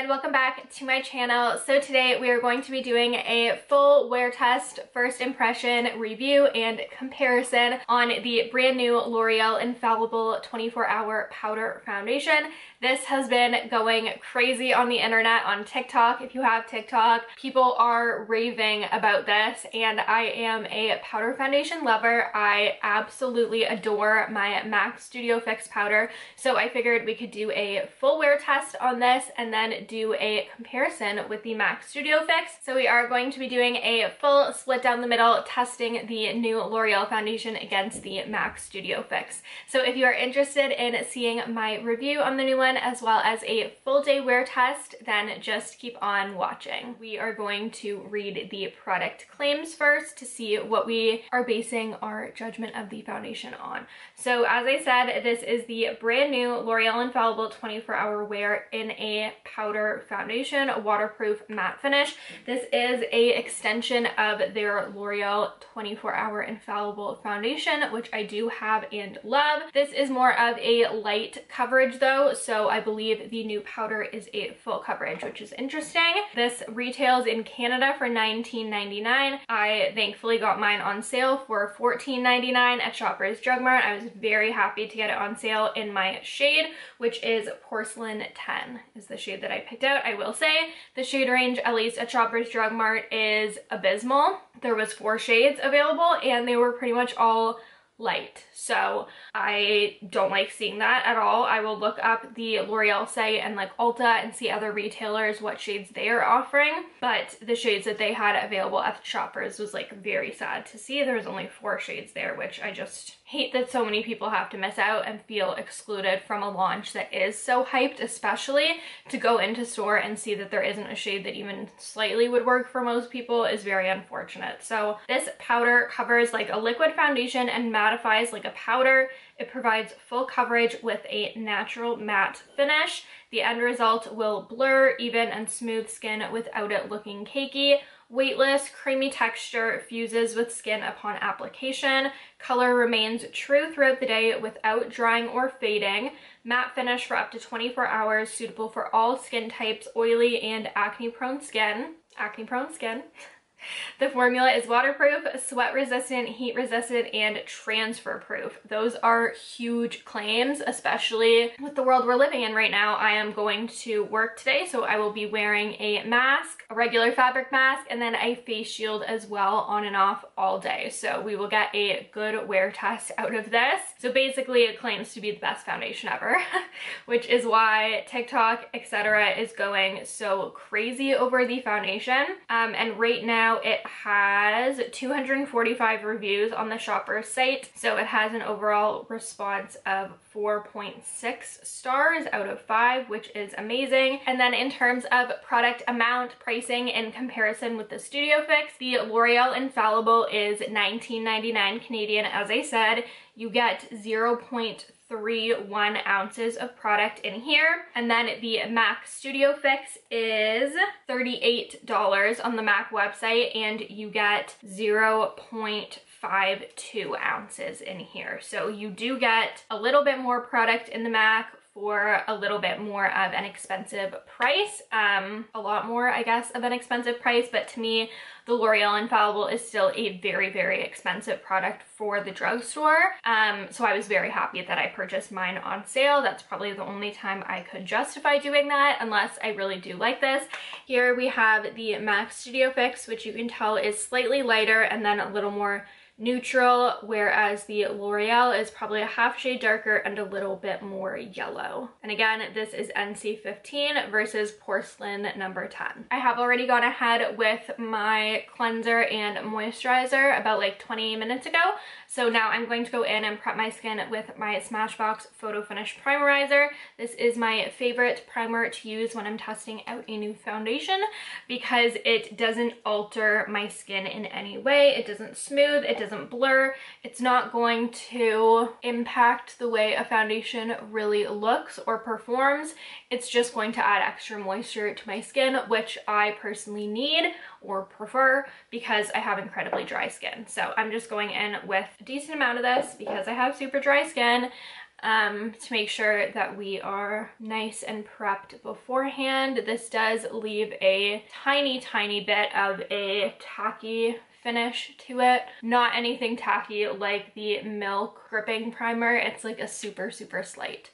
and welcome back to my channel. So today we are going to be doing a full wear test, first impression review and comparison on the brand new L'Oreal Infallible 24 Hour Powder Foundation. This has been going crazy on the internet, on TikTok. If you have TikTok, people are raving about this and I am a powder foundation lover. I absolutely adore my MAC Studio Fix powder. So I figured we could do a full wear test on this and then do a comparison with the MAC Studio Fix. So we are going to be doing a full split down the middle testing the new L'Oreal foundation against the MAC Studio Fix. So if you are interested in seeing my review on the new one, one as well as a full day wear test, then just keep on watching. We are going to read the product claims first to see what we are basing our judgment of the foundation on. So as I said, this is the brand new L'Oreal Infallible 24 Hour Wear in a powder foundation, waterproof matte finish. This is a extension of their L'Oreal 24 Hour Infallible Foundation, which I do have and love. This is more of a light coverage though, so I believe the new powder is a full coverage, which is interesting. This retails in Canada for $19.99. I thankfully got mine on sale for $14.99 at Shoppers Drug Mart. I was very happy to get it on sale in my shade, which is Porcelain 10 is the shade that I picked out. I will say the shade range, at least at Shoppers Drug Mart, is abysmal. There was four shades available and they were pretty much all light. So I don't like seeing that at all. I will look up the L'Oreal site and like Ulta and see other retailers what shades they are offering. But the shades that they had available at the shoppers was like very sad to see. There was only four shades there, which I just hate that so many people have to miss out and feel excluded from a launch that is so hyped, especially to go into store and see that there isn't a shade that even slightly would work for most people is very unfortunate. So this powder covers like a liquid foundation and mattifies like a powder. It provides full coverage with a natural matte finish. The end result will blur, even, and smooth skin without it looking cakey Weightless, creamy texture fuses with skin upon application. Color remains true throughout the day without drying or fading. Matte finish for up to 24 hours, suitable for all skin types, oily and acne prone skin. Acne prone skin. The formula is waterproof, sweat resistant, heat resistant, and transfer proof. Those are huge claims, especially with the world we're living in right now. I am going to work today, so I will be wearing a mask, a regular fabric mask, and then a face shield as well on and off all day. So we will get a good wear test out of this. So basically it claims to be the best foundation ever, which is why TikTok, etc. is going so crazy over the foundation. Um, and right now now it has 245 reviews on the shopper site. So it has an overall response of 4.6 stars out of 5, which is amazing. And then in terms of product amount pricing in comparison with the Studio Fix, the L'Oreal Infallible is 19.99 Canadian. As I said, you get 0.3 three one ounces of product in here. And then the MAC Studio Fix is $38 on the MAC website and you get 0.52 ounces in here. So you do get a little bit more product in the MAC for a little bit more of an expensive price. Um, a lot more, I guess, of an expensive price, but to me, the L'Oreal Infallible is still a very, very expensive product for the drugstore. Um, so I was very happy that I purchased mine on sale. That's probably the only time I could justify doing that unless I really do like this. Here we have the MAC Studio Fix, which you can tell is slightly lighter and then a little more neutral, whereas the L'Oreal is probably a half shade darker and a little bit more yellow. And again, this is NC15 versus Porcelain number 10. I have already gone ahead with my cleanser and moisturizer about like 20 minutes ago. So now I'm going to go in and prep my skin with my Smashbox Photo Finish Primerizer. This is my favorite primer to use when I'm testing out a new foundation because it doesn't alter my skin in any way. It doesn't smooth, it doesn't blur. It's not going to impact the way a foundation really looks or performs. It's just going to add extra moisture to my skin, which I personally need or prefer because I have incredibly dry skin. So I'm just going in with a decent amount of this because I have super dry skin. um, to make sure that we are nice and prepped beforehand. This does leave a tiny, tiny bit of a tacky finish to it. Not anything tacky like the Milk Gripping Primer. It's like a super, super slight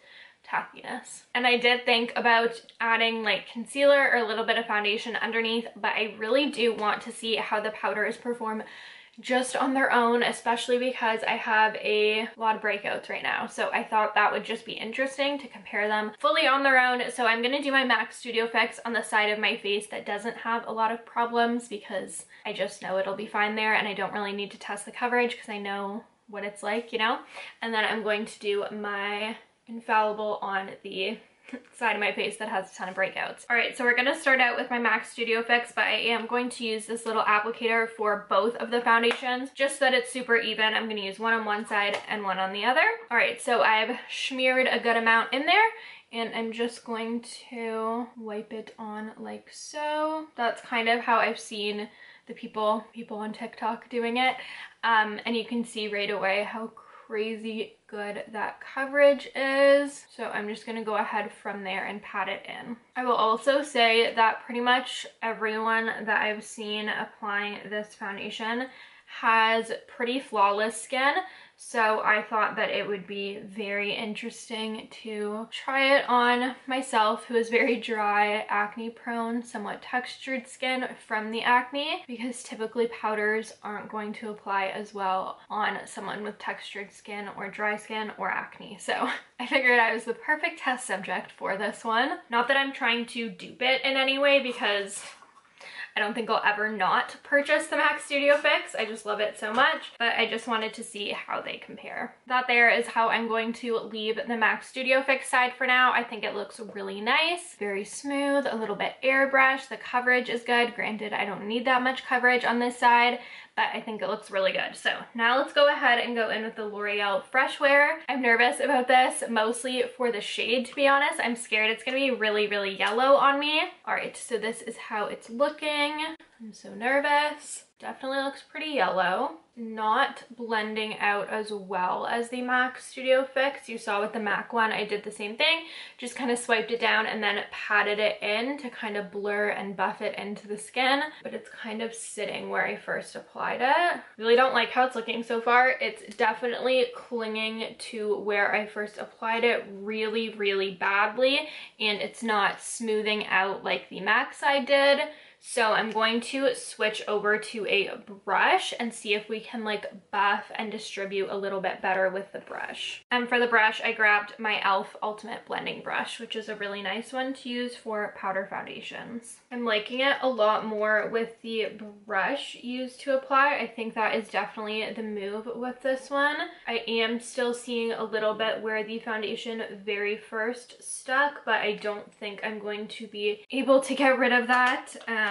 tackiness. And I did think about adding like concealer or a little bit of foundation underneath, but I really do want to see how the powders perform just on their own, especially because I have a lot of breakouts right now. So I thought that would just be interesting to compare them fully on their own. So I'm gonna do my MAC Studio Fix on the side of my face that doesn't have a lot of problems because I just know it'll be fine there and I don't really need to test the coverage because I know what it's like, you know? And then I'm going to do my Infallible on the side of my face that has a ton of breakouts. All right, so we're gonna start out with my MAC Studio Fix, but I am going to use this little applicator for both of the foundations, just so that it's super even. I'm gonna use one on one side and one on the other. All right, so I've smeared a good amount in there, and I'm just going to wipe it on like so. That's kind of how I've seen the people people on TikTok doing it. Um, and you can see right away how crazy good that coverage is. So I'm just to go ahead from there and pat it in. I will also say that pretty much everyone that I've seen applying this foundation has pretty flawless skin. So I thought that it would be very interesting to try it on myself who is very dry, acne prone, somewhat textured skin from the acne because typically powders aren't going to apply as well on someone with textured skin or dry skin or acne. So I figured I was the perfect test subject for this one. Not that I'm trying to dupe it in any way because I don't think I'll ever not purchase the MAC Studio Fix. I just love it so much, but I just wanted to see how they compare. That there is how I'm going to leave the MAC Studio Fix side for now. I think it looks really nice, very smooth, a little bit airbrush. The coverage is good. Granted, I don't need that much coverage on this side, but I think it looks really good. So now let's go ahead and go in with the L'Oreal Fresh Wear. I'm nervous about this, mostly for the shade, to be honest. I'm scared it's gonna be really, really yellow on me. All right, so this is how it's looking. I'm so nervous. Definitely looks pretty yellow not blending out as well as the MAC Studio Fix. You saw with the MAC one, I did the same thing. Just kind of swiped it down and then patted it in to kind of blur and buff it into the skin. But it's kind of sitting where I first applied it. Really don't like how it's looking so far. It's definitely clinging to where I first applied it really, really badly. And it's not smoothing out like the MAC side did. So I'm going to switch over to a brush and see if we can like buff and distribute a little bit better with the brush. And for the brush, I grabbed my e.l.f. Ultimate Blending Brush, which is a really nice one to use for powder foundations. I'm liking it a lot more with the brush used to apply. I think that is definitely the move with this one. I am still seeing a little bit where the foundation very first stuck, but I don't think I'm going to be able to get rid of that. Um,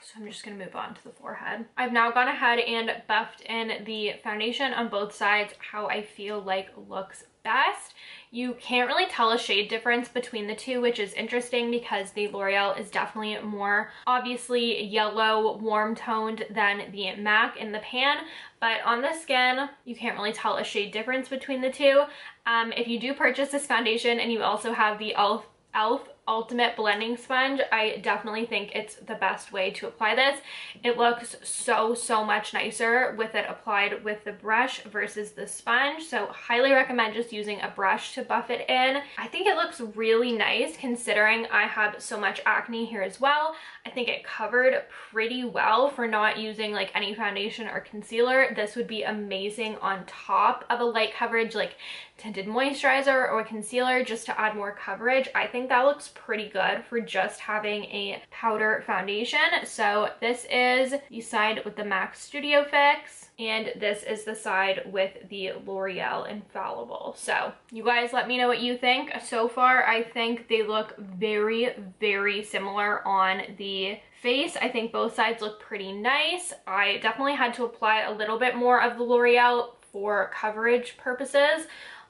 so I'm just going to move on to the forehead. I've now gone ahead and buffed in the foundation on both sides how I feel like looks best. You can't really tell a shade difference between the two, which is interesting because the L'Oreal is definitely more obviously yellow, warm toned than the MAC in the pan. But on the skin, you can't really tell a shade difference between the two. Um, if you do purchase this foundation and you also have the e.l.f. e.l.f. Ultimate Blending Sponge. I definitely think it's the best way to apply this. It looks so, so much nicer with it applied with the brush versus the sponge. So highly recommend just using a brush to buff it in. I think it looks really nice considering I have so much acne here as well. I think it covered pretty well for not using like any foundation or concealer. This would be amazing on top of a light coverage like tinted moisturizer or concealer just to add more coverage. I think that looks pretty good for just having a powder foundation. So this is the side with the MAC Studio Fix and this is the side with the L'Oreal Infallible. So you guys let me know what you think. So far, I think they look very, very similar on the face. I think both sides look pretty nice. I definitely had to apply a little bit more of the L'Oreal for coverage purposes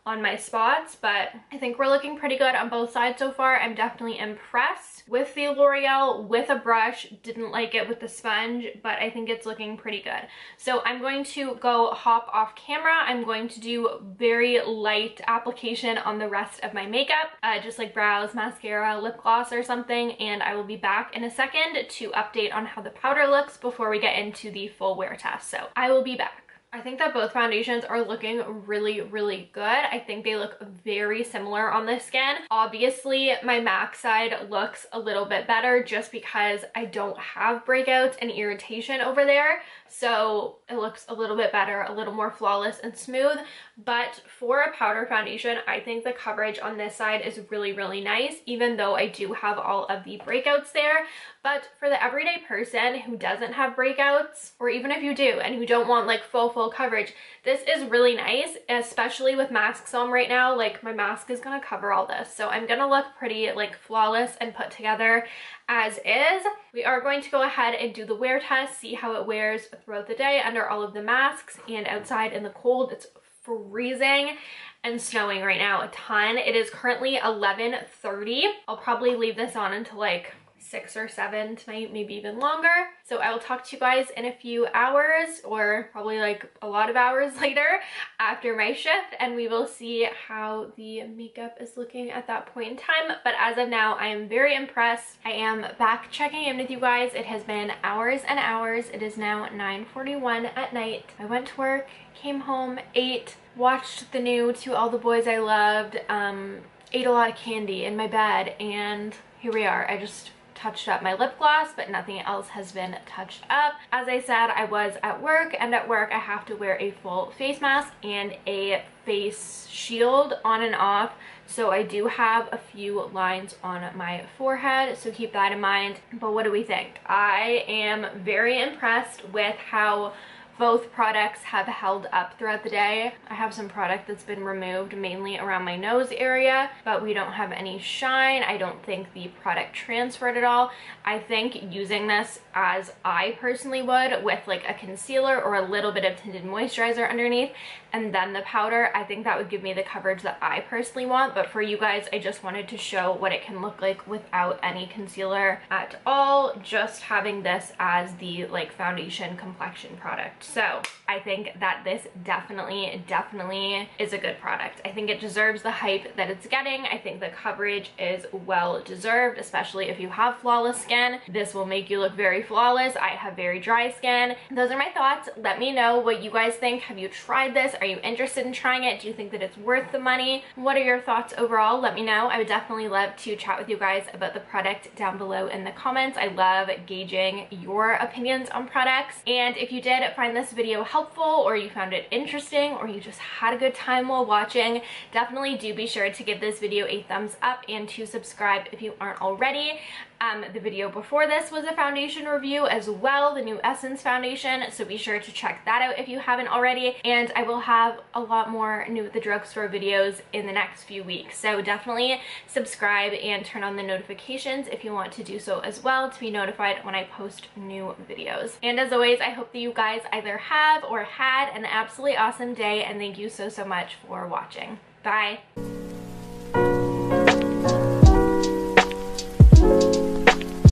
on my spots, but I think we're looking pretty good on both sides so far. I'm definitely impressed with the L'Oreal with a brush. Didn't like it with the sponge, but I think it's looking pretty good. So I'm going to go hop off camera. I'm going to do very light application on the rest of my makeup, uh, just like brows, mascara, lip gloss or something, and I will be back in a second to update on how the powder looks before we get into the full wear test. So I will be back. I think that both foundations are looking really, really good. I think they look very similar on the skin. Obviously, my MAC side looks a little bit better just because I don't have breakouts and irritation over there. So it looks a little bit better, a little more flawless and smooth. But for a powder foundation, I think the coverage on this side is really, really nice, even though I do have all of the breakouts there. But for the everyday person who doesn't have breakouts, or even if you do and who don't want like full, full coverage, this is really nice, especially with masks on right now. Like my mask is gonna cover all this. So I'm gonna look pretty like flawless and put together as is. We are going to go ahead and do the wear test, see how it wears throughout the day under all of the masks and outside in the cold. It's freezing and snowing right now a ton. It is currently 11.30. I'll probably leave this on until like six or seven tonight, maybe even longer. So I will talk to you guys in a few hours or probably like a lot of hours later after my shift and we will see how the makeup is looking at that point in time. But as of now, I am very impressed. I am back checking in with you guys. It has been hours and hours. It is now 9.41 at night. I went to work, came home, ate, watched the new To All the Boys I Loved, um, ate a lot of candy in my bed, and here we are. I just touched up my lip gloss, but nothing else has been touched up. As I said, I was at work, and at work I have to wear a full face mask and a face shield on and off. So I do have a few lines on my forehead, so keep that in mind. But what do we think? I am very impressed with how both products have held up throughout the day. I have some product that's been removed mainly around my nose area, but we don't have any shine. I don't think the product transferred at all. I think using this as I personally would with like a concealer or a little bit of tinted moisturizer underneath and then the powder, I think that would give me the coverage that I personally want. But for you guys, I just wanted to show what it can look like without any concealer at all. Just having this as the like foundation complexion product. So I think that this definitely, definitely is a good product. I think it deserves the hype that it's getting. I think the coverage is well deserved, especially if you have flawless skin. This will make you look very flawless. I have very dry skin. Those are my thoughts. Let me know what you guys think. Have you tried this? Are you interested in trying it? Do you think that it's worth the money? What are your thoughts overall? Let me know. I would definitely love to chat with you guys about the product down below in the comments. I love gauging your opinions on products. And if you did find this video helpful or you found it interesting or you just had a good time while watching, definitely do be sure to give this video a thumbs up and to subscribe if you aren't already. Um, the video before this was a foundation review as well, the new Essence foundation, so be sure to check that out if you haven't already. And I will have a lot more new at the drugstore videos in the next few weeks. So definitely subscribe and turn on the notifications if you want to do so as well to be notified when I post new videos. And as always, I hope that you guys either have or had an absolutely awesome day and thank you so, so much for watching. Bye.